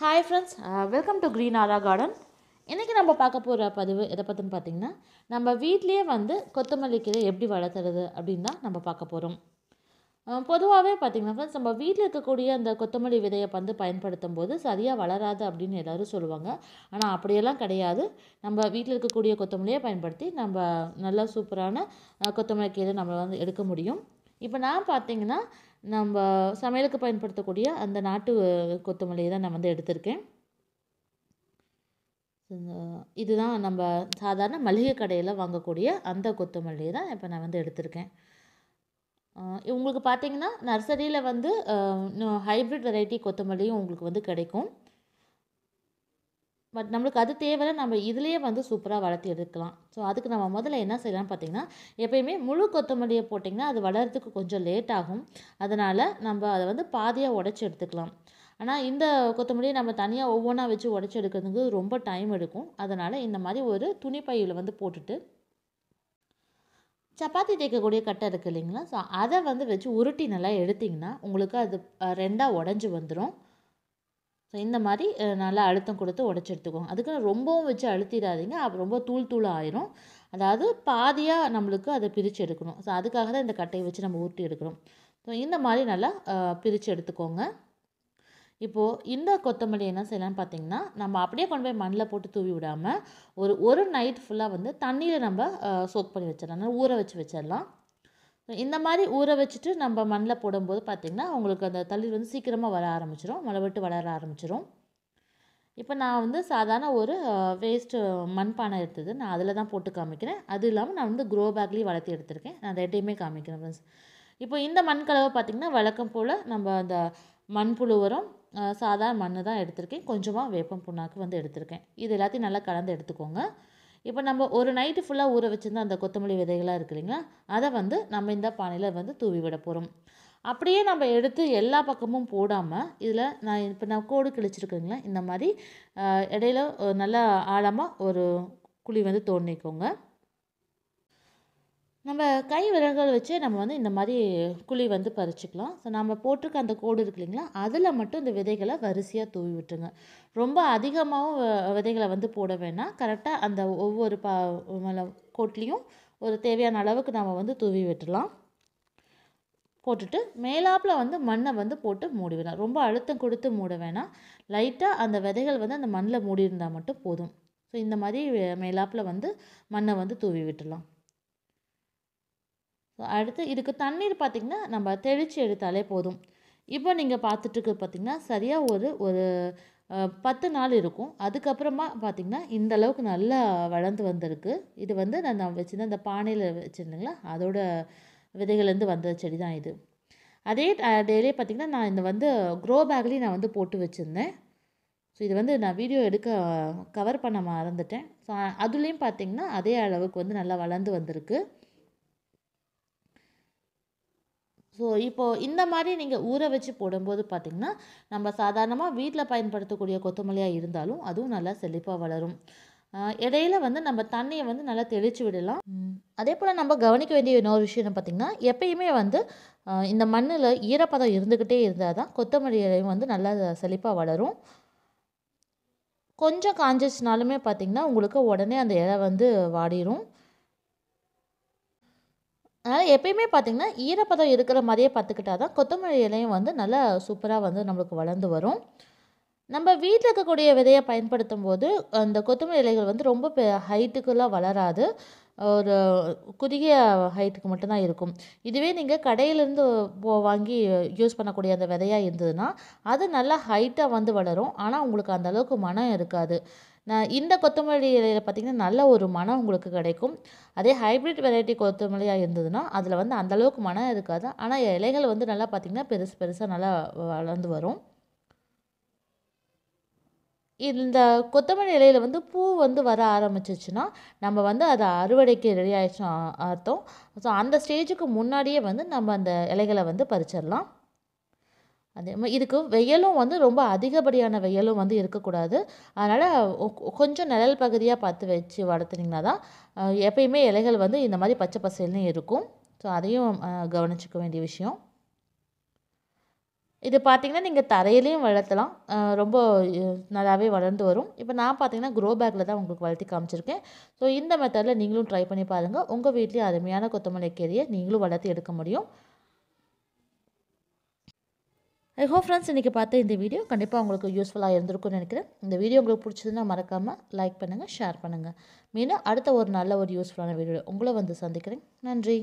Hi friends welcome to green aura garden இன்றைக்கி நம்ம பார்க்க போகிற பதிவு எதை பற்றின்னு பார்த்தீங்கன்னா நம்ம வீட்லேயே வந்து கொத்தமல்லி கீரை எப்படி வளர்த்துறது அப்படின்னு தான் நம்ம பார்க்க போகிறோம் பொதுவாகவே பார்த்திங்கன்னா ஃப்ரெண்ட்ஸ் நம்ம வீட்டில் இருக்கக்கூடிய அந்த கொத்தமல்லி விதையை வந்து பயன்படுத்தும் போது சரியாக வளராது அப்படின்னு எல்லோரும் சொல்லுவாங்க. ஆனால் அப்படியெல்லாம் கிடையாது. நம்ம வீட்டில் இருக்கக்கூடிய கொத்தமல்லியை பயன்படுத்தி நம்ம நல்லா சூப்பரான கொத்தமல்லி கீரை நம்ம வந்து எடுக்க முடியும். இப்போ நான் பார்த்தீங்கன்னா நம்ம சமையலுக்கு பயன்படுத்தக்கூடிய அந்த நாட்டு கொத்தமல்லியை தான் நான் வந்து எடுத்திருக்கேன். இதுதான் நம்ம சாதாரண மளிகை கடையில் வாங்கக்கூடிய அந்த கொத்தமல்லியை தான் இப்போ நான் வந்து எடுத்திருக்கேன். உங்களுக்கு பார்த்தீங்கன்னா நர்சரியில் வந்து ஹைப்ரிட் வெரைட்டி கொத்தமல்லியும் உங்களுக்கு வந்து கிடைக்கும். பட் நம்மளுக்கு அது தேவைன்னா நம்ம இதுலேயே வந்து சூப்பராக வளர்த்து எடுக்கலாம். ஸோ அதுக்கு நம்ம முதல்ல என்ன செய்யலாம்னு பார்த்தீங்கன்னா எப்பயுமே முழு கொத்தமல்லியை போட்டிங்கன்னா அது வளர்கிறதுக்கு கொஞ்சம் லேட் ஆகும். அதனால் நம்ம அதை வந்து பாதியாக உடச்சி எடுத்துக்கலாம். ஆனால் இந்த கொத்தமல்லியை நம்ம தனியாக ஒவ்வொன்றா வச்சு உடச்சி எடுக்கிறதுக்கு ரொம்ப டைம் எடுக்கும். அதனால் இந்த மாதிரி ஒரு துணி பையில் வந்து போட்டுட்டு சப்பாத்தி தேய்க்கக்கூடிய கட்டை இருக்குது இல்லைங்களா? ஸோ அதை வந்து வச்சு உருட்டி நல்லா எடுத்திங்கன்னா உங்களுக்கு அது ரெண்டாக உடஞ்சி வந்துடும் ஸோ இந்த மாதிரி நல்லா அழுத்தம் கொடுத்து உடச்சி எடுத்துக்கோங்க. அதுக்கு ரொம்பவும் வச்சு அழுத்திடாதீங்க. அப்போ ரொம்ப தூள் தூள் ஆயிரும். அதாவது பாதியாக நம்மளுக்கு அதை பிரித்து எடுக்கணும். ஸோ அதுக்காக தான் இந்த கட்டையை வச்சு நம்ம உருட்டி எடுக்கிறோம். ஸோ இந்த மாதிரி நல்லா பிரித்து எடுத்துக்கோங்க. இப்போது இந்த கொத்தமல்லி என்ன செய்யலாம்னு பார்த்தீங்கன்னா நம்ம அப்படியே கொண்டு போய் மண்ணில் போட்டு தூவி விடாமல் ஒரு ஒரு நைட் ஃபுல்லாக வந்து தண்ணியில் நம்ம சோக் பண்ணி வச்சிடலாம். ஊற வச்சு வச்சிடலாம். இந்த மாதிரி ஊற வச்சுட்டு நம்ம மண்ணில் போடும்போது பார்த்திங்கன்னா உங்களுக்கு அந்த தளிர் வந்து சீக்கிரமாக வர ஆரம்பிச்சிடும் மழை வளர ஆரம்பிச்சிடும் இப்போ நான் வந்து சாதாரண ஒரு வேஸ்ட்டு மண்பானை எடுத்தது. நான் அதில் தான் போட்டு காமிக்கிறேன். அது இல்லாமல் நான் வந்து க்ரோ பேக்லேயும் வளர்த்தி எடுத்திருக்கேன். நான் ரெண்டையுமே காமிக்கிறேன் ஃப்ரெண்ட்ஸ் இப்போ இந்த மண் கலவை பார்த்திங்கன்னா வழக்கம் போல் நம்ம அந்த மண்புழு உரம் சாதாரண மண் தான் எடுத்திருக்கேன். கொஞ்சமாக வேப்பம் புண்ணாக்கு வந்து எடுத்திருக்கேன். இது எல்லாத்தையும் நல்லா கலந்து எடுத்துக்கோங்க. இப்போ நம்ம ஒரு நைட்டு ஃபுல்லாக ஊற வச்சிருந்த அந்த கொத்தமல்லி விதைகளாக இருக்கு இல்லைங்களா? அதை வந்து நம்ம இந்த பானையில் வந்து தூவி விட போகிறோம் அப்படியே நம்ம எடுத்து எல்லா பக்கமும் போடாமல் இதில் நான் இப்போ நான் கோடு கிழிச்சிருக்கேங்களா இந்த மாதிரி இடையில நல்லா ஆழமாக ஒரு குழி வந்து தோண்டிக்கோங்க. நம்ம கை விரல்கள் வச்சு நம்ம வந்து இந்த மாதிரி குழி வந்து பறிச்சுக்கலாம். ஸோ நம்ம போட்டிருக்க அந்த கோடு இருக்கு இல்லைங்களா? அதில் மட்டும் இந்த விதைகளை வரிசையாக தூவி விட்டுருங்க. ரொம்ப அதிகமாகவும் வ- விதைகளை வந்து போட வேணாம். கரெக்டாக அந்த ஒவ்வொரு பா கோட்லேயும் ஒரு தேவையான அளவுக்கு நம்ம வந்து தூவி விட்டுடலாம். போட்டுட்டு மேலாப்பில் வந்து மண்ணை வந்து போட்டு மூடி விடலாம். ரொம்ப அழுத்தம் கொடுத்து மூட வேணாம். லைட்டாக அந்த விதைகள் வந்து அந்த மண்ணில் மூடி இருந்தால் மட்டும் போதும். ஸோ இந்த மாதிரி மேலாப்பில் வந்து மண்ணை வந்து தூவி விட்டுடலாம். அடுத்து இதுக்கு தண்ணீர் பார்த்திங்கன்னா நம்ம தெளித்து எடுத்தாலே போதும். இப்போ நீங்கள் பார்த்துட்டுக்கு பார்த்திங்கன்னா சரியாக ஒரு ஒரு பத்து நாள் இருக்கும். அதுக்கப்புறமா பார்த்திங்கன்னா இந்த அளவுக்கு நல்லா வளர்ந்து வந்திருக்கு. இது வந்து நான் நான் வச்சுருந்த அந்த பானையில் வச்சுருந்தேங்களா? அதோட விதைகள்லேருந்து வந்த செடி தான் இது. அதே டெய்லியே பார்த்திங்கன்னா நான் இந்த வந்து க்ரோ பேக்லேயும் நான் வந்து போட்டு வச்சுருந்தேன். ஸோ இது வந்து நான் வீடியோ எடுக்க கவர் பண்ண மறந்துட்டேன். ஸோ அதுலேயும் பார்த்திங்கன்னா அதே அளவுக்கு வந்து நல்லா வளர்ந்து வந்திருக்கு. ஸோ இப்போது இந்த மாதிரி நீங்கள் ஊற வச்சு போடும்போது பார்த்திங்கன்னா நம்ம சாதாரணமாக வீட்டில் பயன்படுத்தக்கூடிய கொத்தமல்லியாக இருந்தாலும் அதுவும் நல்லா செழிப்பாக வளரும். இடையில வந்து நம்ம தண்ணியை வந்து நல்லா தெளித்து விடலாம். அதே போல் நம்ம கவனிக்க வேண்டிய இன்னொரு விஷயம் பார்த்திங்கன்னா எப்பயுமே வந்து இந்த மண்ணில் ஈரப்பதம் இருந்துக்கிட்டே இருந்தால் தான் கொத்தமல்லி இலையும் வந்து நல்லா செழிப்பாக வளரும். கொஞ்சம் காஞ்சிச்சினாலுமே பார்த்திங்கன்னா உங்களுக்கு உடனே அந்த இலை வந்து வாடிரும். அதனால் எப்பயுமே பார்த்திங்கன்னா ஈரப்பதம் இருக்கிற மாதிரியே பார்த்துக்கிட்டா தான் கொத்தமல்லி இலையும் வந்து நல்லா சூப்பராக வந்து நம்மளுக்கு வளர்ந்து வரும். நம்ம வீட்டில் இருக்கக்கூடிய விதையை பயன்படுத்தும் போது அந்த கொத்தமல்லி இலைகள் வந்து ரொம்ப ஹைட்டுக்குலாம் வளராது. ஒரு குறுகிய ஹைட்டுக்கு மட்டும்தான் இருக்கும். இதுவே நீங்கள் கடையிலேருந்து வாங்கி யூஸ் பண்ணக்கூடிய அந்த விதையாக இருந்ததுன்னா அது நல்லா ஹைட்டாக வந்து வளரும். ஆனால் உங்களுக்கு அந்த அளவுக்கு மனம் இருக்காது. நான் இந்த கொத்தமல்லி இலையில் பார்த்திங்கன்னா நல்ல ஒரு மனம் உங்களுக்கு கிடைக்கும். அதே ஹைப்ரிட் வெரைட்டி கொத்தமல்லியாக இருந்ததுன்னா அதில் வந்து அந்த அளவுக்கு மனம் இருக்காது. ஆனால் இலைகள் வந்து நல்லா பார்த்திங்கன்னா பெருசு பெருசாக நல்லா வளர்ந்து வரும். இந்த கொத்தமல்லி இலையில் வந்து பூ வந்து வர ஆரம்பிச்சிச்சுன்னா நம்ம வந்து அதை அறுவடைக்கு ரெடி ஆயிடுச்சுன்னு அர்த்தம். ஸோ அந்த ஸ்டேஜுக்கு முன்னாடியே வந்து நம்ம அந்த இலைகளை வந்து பறிச்சிடலாம். அதே மாதிரி இதுக்கு வெயிலும் வந்து ரொம்ப அதிகப்படியான வெயிலும் வந்து இருக்கக்கூடாது. அதனால் கொஞ்சம் நிழல் பகுதியாக பார்த்து வச்சு வளர்த்துனீங்கன்னா தான் எப்பயுமே இலைகள் வந்து இந்த மாதிரி பச்சை பசேல்னு இருக்கும். ஸோ அதையும் கவனிச்சிக்க வேண்டிய விஷயம். இது பார்த்தீங்கன்னா நீங்கள் தரையிலையும் வளர்த்தலாம். ரொம்ப நல்லாவே வளர்ந்து வரும். இப்போ நான் பார்த்தீங்கன்னா க்ரோ பேக்கில் தான் உங்களுக்கு வளர்த்தி காமிச்சிருக்கேன். ஸோ இந்த மெத்தடில் நீங்களும் ட்ரை பண்ணி பாருங்கள் உங்கள் வீட்லேயும் அருமையான கொத்தமல்லி கீரையை நீங்களும் வளர்த்து எடுக்க முடியும். ஐ ஹோப் ஃப்ரெண்ட்ஸ் இன்றைக்கி பார்த்த இந்த வீடியோ கண்டிப்பாக உங்களுக்கு யூஸ்ஃபுல்லாக இருந்திருக்கும்னு நினைக்கிறேன். இந்த வீடியோ உங்களுக்கு பிடிச்சதுன்னா மறக்காமல் லைக் பண்ணுங்கள் ஷேர் பண்ணுங்கள் மீண்டும் அடுத்த ஒரு நல்ல ஒரு யூஸ்ஃபுல்லான வீடியோ உங்களை வந்து சந்திக்கிறேன். நன்றி.